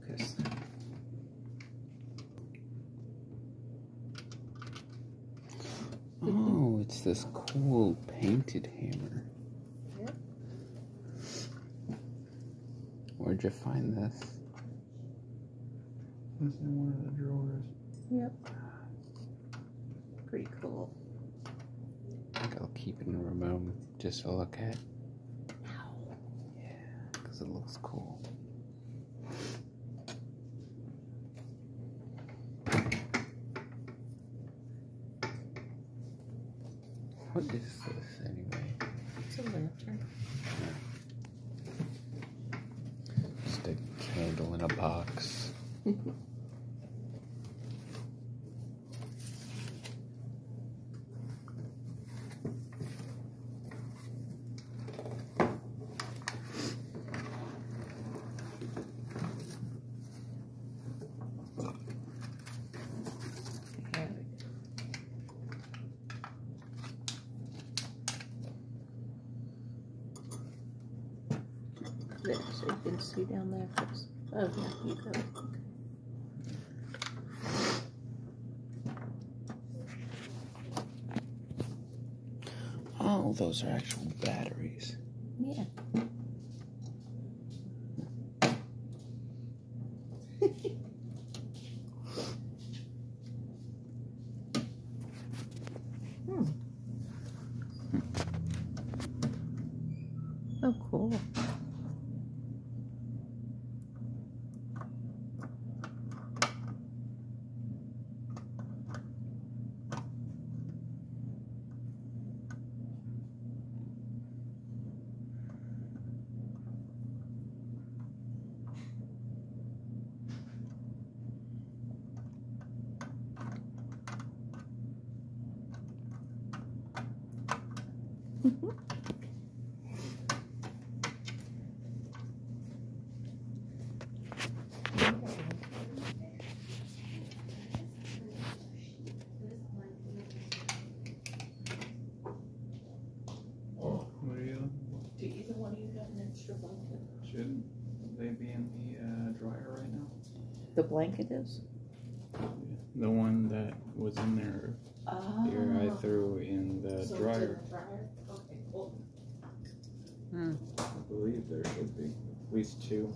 because Oh, it's this cool painted hammer. Yep. Where'd you find this? It's in one of the drawers. Yep. Pretty cool. I think I'll keep it in the room just to look at. Yeah, because it looks cool. What is this anyway? It's a lantern. Just a candle in a box. There, so you can see down there. Oh, yeah, you got it. Oh, those are actual batteries. Yeah. hmm. Oh, cool. What are you? Do either one of you got an extra blanket? Should they be in the uh, dryer right now? The blanket is? The one that was in there Ah. here, I threw in the So it's in dryer. the dryer? Okay, cool. Hmm. I believe there should be at least two.